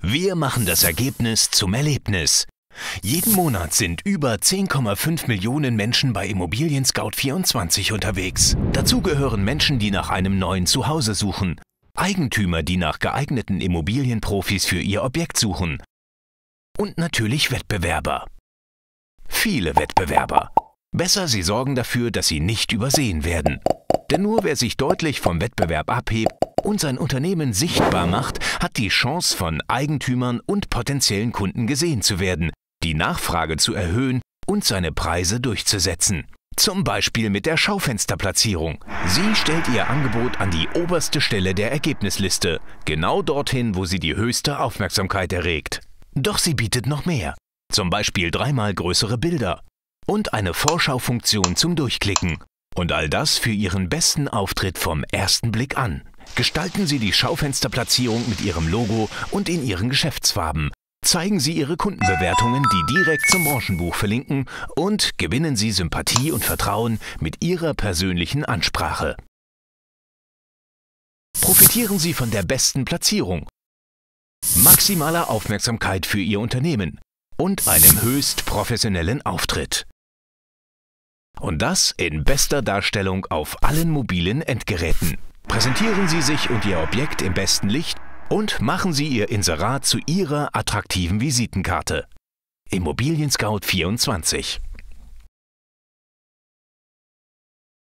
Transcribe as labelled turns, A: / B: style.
A: Wir machen das Ergebnis zum Erlebnis. Jeden Monat sind über 10,5 Millionen Menschen bei Immobilien Scout 24 unterwegs. Dazu gehören Menschen, die nach einem neuen Zuhause suchen, Eigentümer, die nach geeigneten Immobilienprofis für ihr Objekt suchen und natürlich Wettbewerber. Viele Wettbewerber. Besser, sie sorgen dafür, dass sie nicht übersehen werden. Denn nur wer sich deutlich vom Wettbewerb abhebt und sein Unternehmen sichtbar macht, hat die Chance von Eigentümern und potenziellen Kunden gesehen zu werden, die Nachfrage zu erhöhen und seine Preise durchzusetzen. Zum Beispiel mit der Schaufensterplatzierung. Sie stellt ihr Angebot an die oberste Stelle der Ergebnisliste, genau dorthin, wo sie die höchste Aufmerksamkeit erregt. Doch sie bietet noch mehr. Zum Beispiel dreimal größere Bilder und eine Vorschaufunktion zum Durchklicken. Und all das für Ihren besten Auftritt vom ersten Blick an. Gestalten Sie die Schaufensterplatzierung mit Ihrem Logo und in Ihren Geschäftsfarben. Zeigen Sie Ihre Kundenbewertungen, die direkt zum Branchenbuch verlinken und gewinnen Sie Sympathie und Vertrauen mit Ihrer persönlichen Ansprache. Profitieren Sie von der besten Platzierung, maximaler Aufmerksamkeit für Ihr Unternehmen und einem höchst professionellen Auftritt. Und das in bester Darstellung auf allen mobilen Endgeräten. Präsentieren Sie sich und Ihr Objekt im besten Licht und machen Sie Ihr Inserat zu Ihrer attraktiven Visitenkarte. Immobilien Scout 24